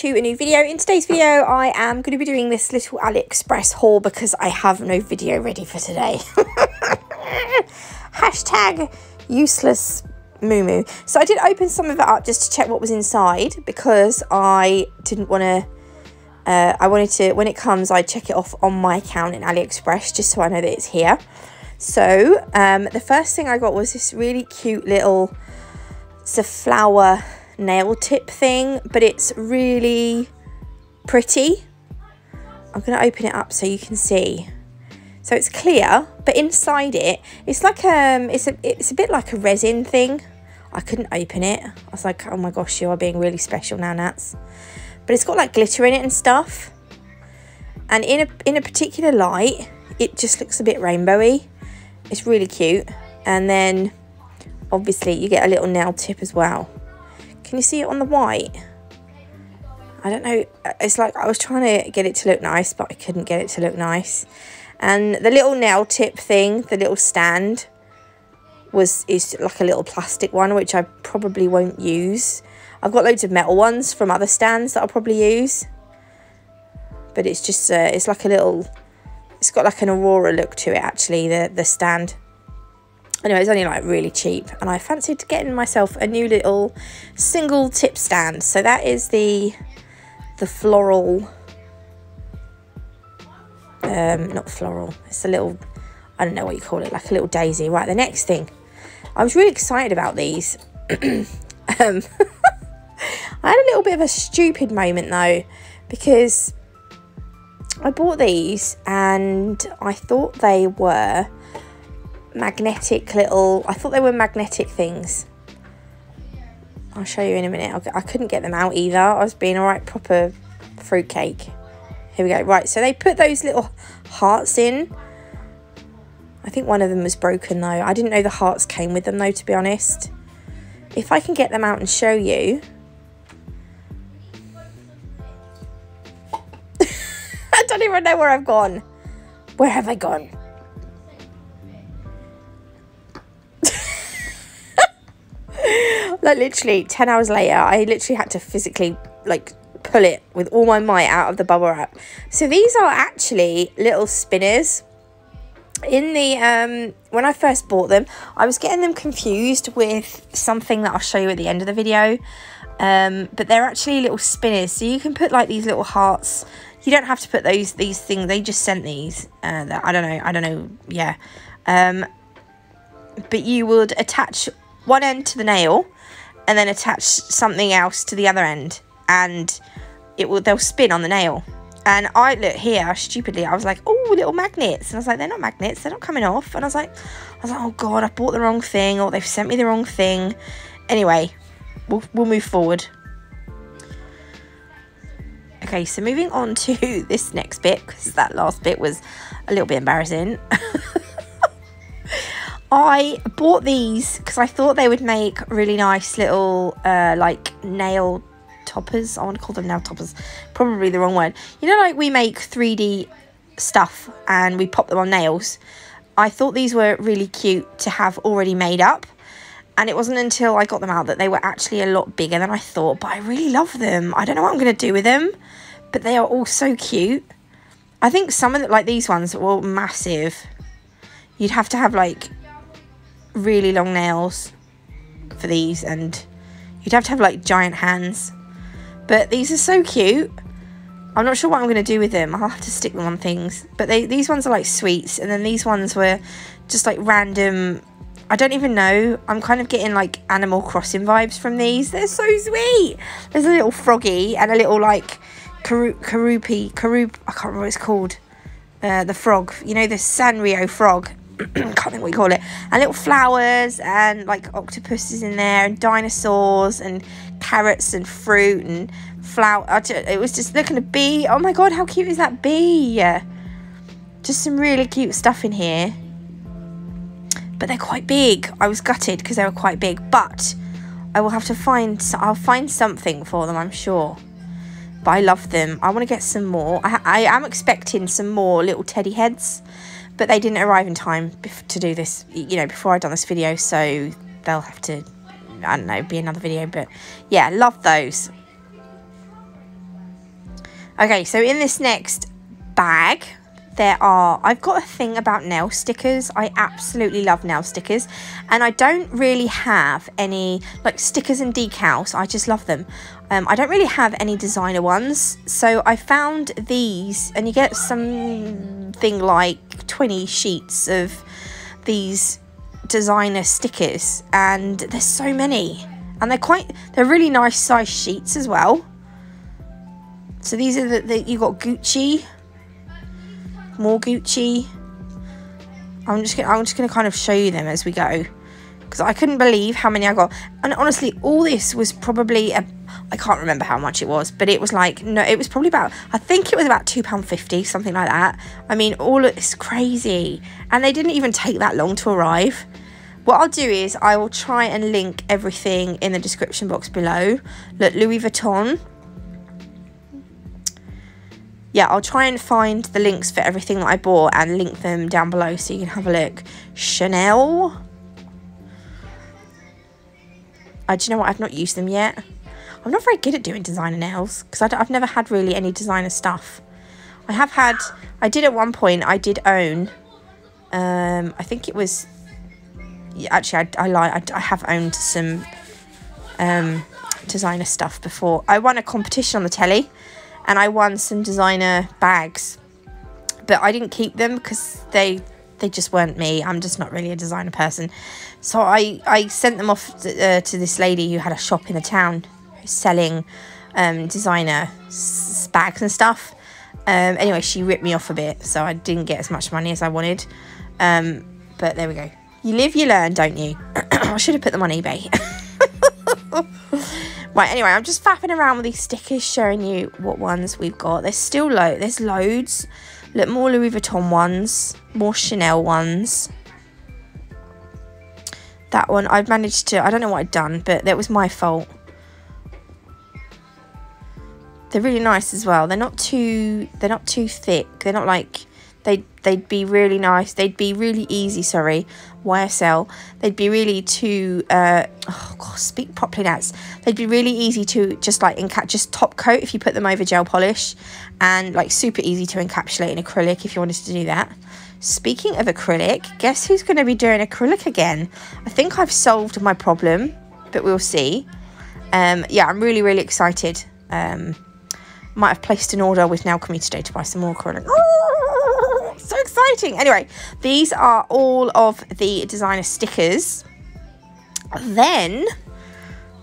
to a new video. In today's video I am going to be doing this little AliExpress haul because I have no video ready for today. Hashtag useless moo So I did open some of it up just to check what was inside because I didn't want to uh, I wanted to, when it comes, I check it off on my account in AliExpress just so I know that it's here. So um, the first thing I got was this really cute little, it's a flower nail tip thing, but it's really pretty. I'm going to open it up so you can see. So it's clear, but inside it, it's like um, it's a it's a bit like a resin thing. I couldn't open it. I was like, oh my gosh, you are being really special now, Nats. But it's got like glitter in it and stuff. And in a in a particular light, it just looks a bit rainbowy. It's really cute. And then obviously you get a little nail tip as well. Can you see it on the white? I don't know. It's like I was trying to get it to look nice, but I couldn't get it to look nice. And the little nail tip thing, the little stand, was is like a little plastic one, which I probably won't use. I've got loads of metal ones from other stands that I'll probably use. But it's just, uh, it's like a little, it's got like an Aurora look to it actually, the, the stand. Anyway, it's only like really cheap. And I fancied getting myself a new little single tip stand. So that is the, the floral, um, not floral, it's a little, I don't know what you call it, like a little daisy. Right, the next thing. I was really excited about these. um, I had a little bit of a stupid moment though, because I bought these and I thought they were magnetic little, I thought they were magnetic things. I'll show you in a minute. I couldn't get them out either. I was being all right proper fruitcake. Here we go. Right, so they put those little hearts in. I think one of them was broken though. I didn't know the hearts came with them though, to be honest. If I can get them out and show you. I don't even know where I've gone. Where have I gone? Like literally 10 hours later i literally had to physically like pull it with all my might out of the bubble wrap. So these are actually little spinners. In the um when i first bought them i was getting them confused with something that i'll show you at the end of the video. Um but they're actually little spinners. So you can put like these little hearts. You don't have to put those these things. They just sent these uh i don't know i don't know yeah. Um but you would attach one end to the nail and then attach something else to the other end and it will they'll spin on the nail. And I look here stupidly I was like oh little magnets. And I was like they're not magnets they're not coming off. And I was like I was like oh god I bought the wrong thing or they've sent me the wrong thing. Anyway we'll, we'll move forward. Okay so moving on to this next bit because that last bit was a little bit embarrassing I bought these because I thought they would make really nice little uh, like nail toppers. I want to call them nail toppers. Probably the wrong word. You know like we make 3D stuff and we pop them on nails. I thought these were really cute to have already made up. And it wasn't until I got them out that they were actually a lot bigger than I thought. But I really love them. I don't know what I'm going to do with them. But they are all so cute. I think some of the, like these ones were massive. You'd have to have like really long nails for these and you'd have to have like giant hands. But these are so cute. I'm not sure what I'm going to do with them. I'll have to stick them on things. But they, these ones are like sweets. And then these ones were just like random. I don't even know. I'm kind of getting like Animal Crossing vibes from these. They're so sweet. There's a little froggy and a little like Karupi. Karup. I can't remember what it's called. Uh, the frog. You know, the Sanrio frog. can't think what you call it, and little flowers and like octopuses in there and dinosaurs and carrots and fruit and flower. It was just looking a bee. Oh my god, how cute is that bee? Just some really cute stuff in here. But they're quite big. I was gutted because they were quite big, but I will have to find. I'll find something for them, I'm sure. But I love them. I want to get some more. I, I am expecting some more little teddy heads but they didn't arrive in time to do this, you know, before I'd done this video, so they'll have to, I don't know, be another video, but yeah, love those. Okay, so in this next bag, there are, I've got a thing about nail stickers. I absolutely love nail stickers. And I don't really have any, like stickers and decals. I just love them. Um, I don't really have any designer ones. So I found these, and you get something like 20 sheets of these designer stickers. And there's so many. And they're quite, they're really nice size sheets as well. So these are the, the you got Gucci, more Gucci. I'm just gonna, I'm just gonna kind of show you them as we go because I couldn't believe how many I got. And honestly, all this was probably a I can't remember how much it was, but it was like no, it was probably about I think it was about two pound fifty, something like that. I mean, all it's crazy, and they didn't even take that long to arrive. What I'll do is I will try and link everything in the description box below. Look, Louis Vuitton, yeah, I'll try and find the links for everything that I bought and link them down below so you can have a look. Chanel. Uh, do you know what? I've not used them yet. I'm not very good at doing designer nails because I've never had really any designer stuff. I have had, I did at one point, I did own, um, I think it was, yeah, actually, I, I lie, I, I have owned some um, designer stuff before. I won a competition on the telly and I won some designer bags, but I didn't keep them because they they just weren't me. I'm just not really a designer person. So I I sent them off to, uh, to this lady who had a shop in the town selling um, designer bags and stuff. Um, anyway, she ripped me off a bit, so I didn't get as much money as I wanted. Um, but there we go. You live, you learn, don't you? I should have put them on eBay. Right, anyway, I'm just fapping around with these stickers, showing you what ones we've got. There's still lo there's loads. Look, more Louis Vuitton ones, more Chanel ones. That one, I've managed to, I don't know what I'd done, but that was my fault. They're really nice as well. They're not too, they're not too thick. They're not like they'd they'd be really nice. They'd be really easy sorry YSL they'd be really to, uh oh god speak properly Nats. They'd be really easy to just like enca- just top coat if you put them over gel polish and like super easy to encapsulate in acrylic if you wanted to do that. Speaking of acrylic guess who's going to be doing acrylic again? I think I've solved my problem but we'll see. Um yeah I'm really really excited. Um might have placed an order with Nail Community today to buy some more acrylic so exciting. Anyway, these are all of the designer stickers. Then,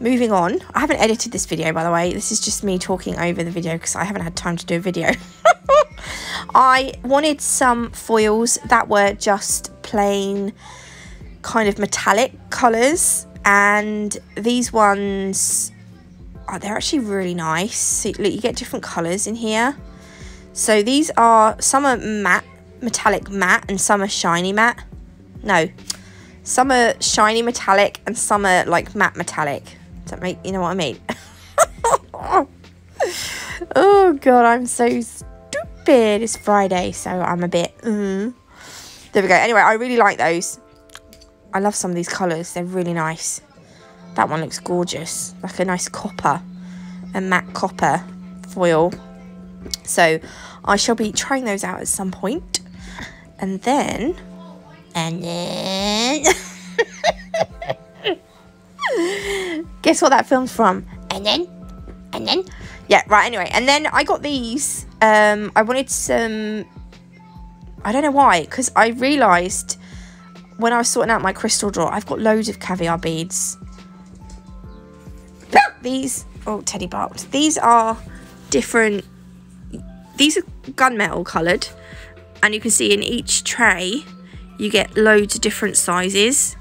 moving on. I haven't edited this video, by the way. This is just me talking over the video because I haven't had time to do a video. I wanted some foils that were just plain kind of metallic colours. And these ones, oh, they're actually really nice. Look, you get different colours in here. So these are, some are matte metallic matte and some are shiny matte. No, some are shiny metallic and some are like matte metallic. Does that make, you know what I mean? oh god, I'm so stupid. It's Friday, so I'm a bit, mm. There we go. Anyway, I really like those. I love some of these colours. They're really nice. That one looks gorgeous. Like a nice copper. A matte copper foil. So I shall be trying those out at some point. And then, and then, guess what that film's from? And then, and then, yeah, right, anyway. And then I got these, um, I wanted some, I don't know why, because I realised when I was sorting out my crystal drawer, I've got loads of caviar beads. These, oh, Teddy barked. These are different, these are gunmetal coloured and you can see in each tray you get loads of different sizes.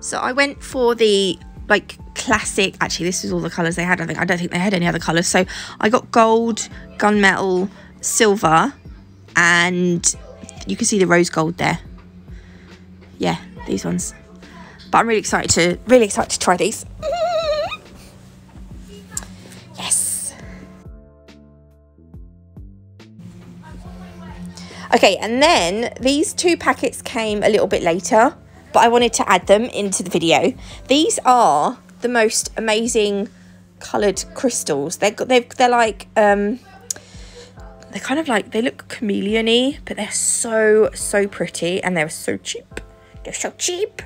So I went for the like classic actually this is all the colors they had I think I don't think they had any other colors so I got gold gunmetal silver and you can see the rose gold there. Yeah these ones. But I'm really excited to really excited to try these Okay, and then these two packets came a little bit later, but I wanted to add them into the video. These are the most amazing coloured crystals. They're, they're, they're like, um, they're kind of like, they look chameleon-y, but they're so, so pretty and they're so cheap. They're so cheap.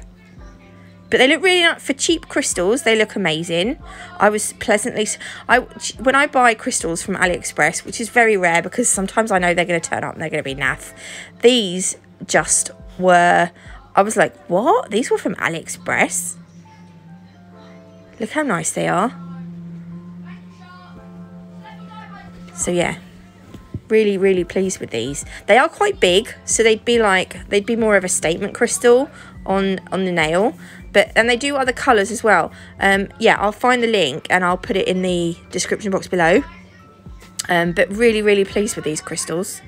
But they look really nice for cheap crystals. They look amazing. I was pleasantly I when I buy crystals from AliExpress, which is very rare because sometimes I know they're going to turn up and they're going to be naff. These just were I was like, "What? These were from AliExpress?" Look how nice they are. So yeah, really really pleased with these they are quite big so they'd be like they'd be more of a statement crystal on on the nail but and they do other colors as well. Um yeah i'll find the link and i'll put it in the description box below. Um but really really pleased with these crystals.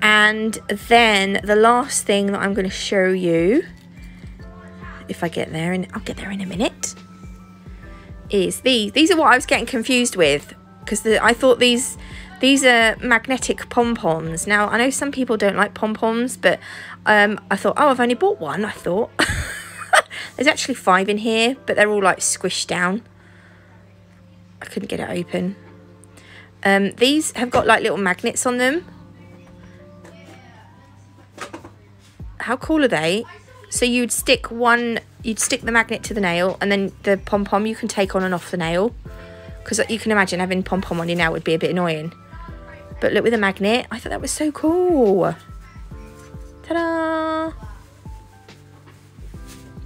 And then the last thing that i'm going to show you if i get there and i'll get there in a minute is these these are what i was getting confused with because i thought these these are magnetic pom-poms. Now, I know some people don't like pom-poms, but um, I thought, oh, I've only bought one, I thought. There's actually five in here, but they're all like squished down. I couldn't get it open. Um, these have got like little magnets on them. How cool are they? So you'd stick one, you'd stick the magnet to the nail and then the pom-pom you can take on and off the nail. Because you can imagine having pom-pom on your nail would be a bit annoying. But look with a magnet. I thought that was so cool. Ta-da!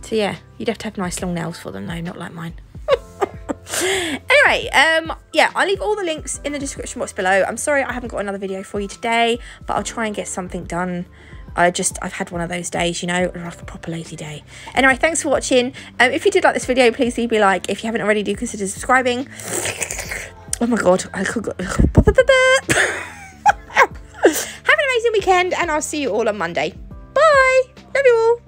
So yeah, you'd have to have nice long nails for them though, not like mine. anyway, um, yeah, I'll leave all the links in the description box below. I'm sorry I haven't got another video for you today, but I'll try and get something done. I just, I've had one of those days, you know, like a proper lazy day. Anyway, thanks for watching. Um, if you did like this video, please leave me like. If you haven't already, do consider subscribing. Oh my god, I could go. Amazing weekend, and I'll see you all on Monday. Bye. Love you all.